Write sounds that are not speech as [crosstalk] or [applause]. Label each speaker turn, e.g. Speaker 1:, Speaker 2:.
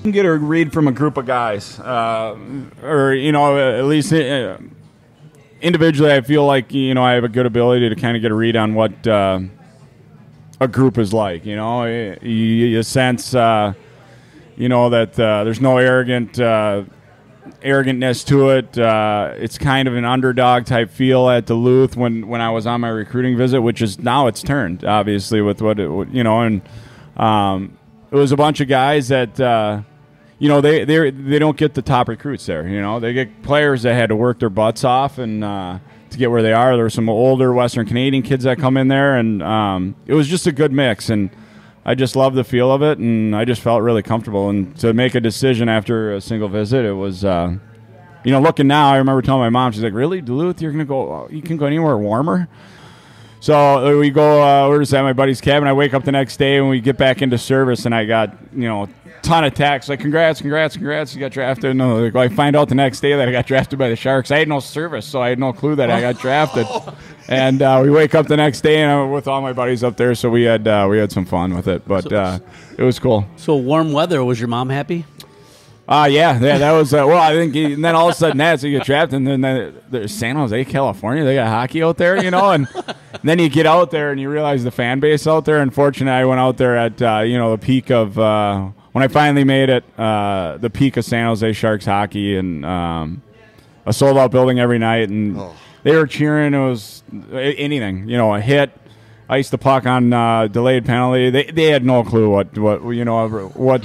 Speaker 1: can get a read from a group of guys, uh, or you know, at least uh, individually, I feel like you know I have a good ability to kind of get a read on what uh, a group is like. You know, you, you sense, uh, you know, that uh, there's no arrogant uh, arrogantness to it. It's kind of an underdog type feel at Duluth when when I was on my recruiting visit, which is now it's turned obviously with what it, you know, and um, it was a bunch of guys that. Uh, you know they they they don't get the top recruits there. You know they get players that had to work their butts off and uh, to get where they are. There were some older Western Canadian kids that come in there, and um, it was just a good mix. And I just loved the feel of it, and I just felt really comfortable. And to make a decision after a single visit, it was. Uh, you know, looking now, I remember telling my mom, she's like, "Really, Duluth? You're gonna go? You can go anywhere warmer?" So we go. Uh, we're just at my buddy's cabin. I wake up the next day and we get back into service, and I got you know a ton of texts like congrats, congrats, congrats, you got drafted. No, like, I find out the next day that I got drafted by the Sharks. I had no service, so I had no clue that I got drafted. [laughs] and uh, we wake up the next day and I'm with all my buddies up there, so we had uh, we had some fun with it. But uh, it was cool.
Speaker 2: So warm weather. Was your mom happy?
Speaker 1: Uh, yeah, yeah, that was uh, well. I think, he, and then all of a sudden, that's so you get trapped, and then uh, there's San Jose, California. They got hockey out there, you know, and, and [laughs] then you get out there and you realize the fan base out there. Unfortunately, I went out there at uh, you know the peak of uh, when I finally made it, uh, the peak of San Jose Sharks hockey, and um, a sold out building every night, and
Speaker 3: Oh.
Speaker 1: they were cheering. It was anything, you know, a hit, ice the puck on uh, delayed penalty. They they had no clue what what you know what